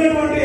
ప్రభుత్వంలో ఉన్నటువంటి